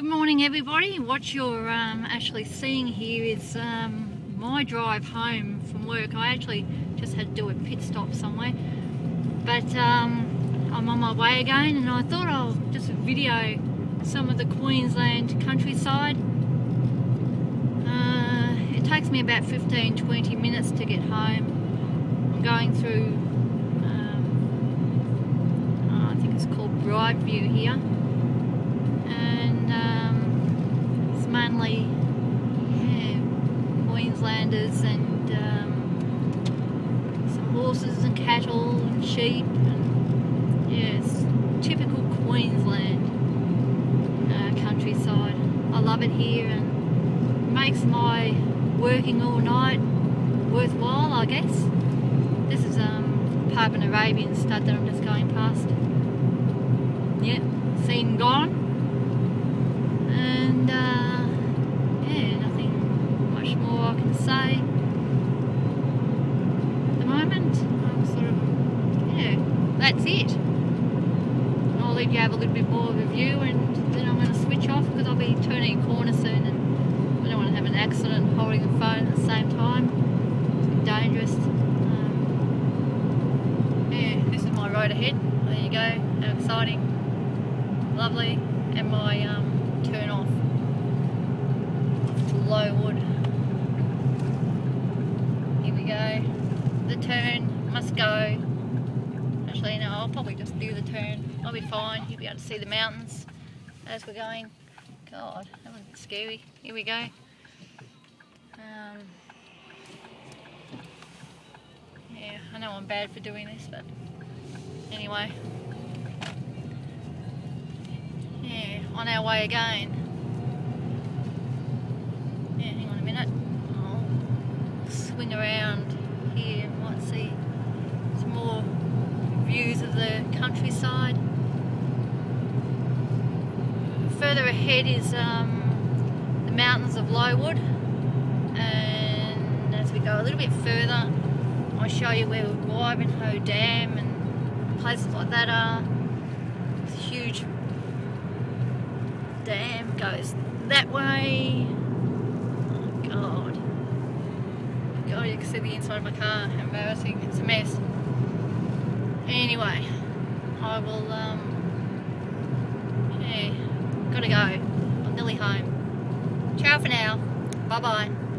Good morning everybody. What you're um, actually seeing here is um, my drive home from work. I actually just had to do a pit stop somewhere. But um, I'm on my way again and I thought I'll just video some of the Queensland countryside. Uh, it takes me about 15-20 minutes to get home. I'm going through, oh, I think it's called Brightview here mainly yeah, And um, some horses and cattle and sheep and yes, typical Queensland uh, countryside. I love it here and makes my working all night worthwhile I guess. This is um, Papuan Arabian stud that I'm just going past. Yep, scene gone. And uh, say at the moment. I'm sort of, yeah, that's it. And I'll leave you have a little bit more of a view and then I'm going to switch off because I'll be turning a corner soon and I don't want to have an accident holding the phone at the same time. It's dangerous. Um, yeah, this is my road ahead. There you go. How exciting. Lovely. And my um, turn off. Lowood. the turn, must go. Actually, no, I'll probably just do the turn. I'll be fine. You'll be able to see the mountains as we're going. God, that was a bit scary. Here we go. Um, yeah, I know I'm bad for doing this, but anyway. Yeah, on our way again. Yeah, hang on a minute. I'll swing around here might see some more views of the countryside. Further ahead is um, the mountains of Lowood and as we go a little bit further I'll show you where Wivenhoe Dam and places like that are. It's a huge dam goes that way Oh, God. God, you can see the inside of my car. Embarrassing. It's a mess. Anyway, I will, um, yeah, gotta go. I'm nearly home. Ciao for now. Bye-bye.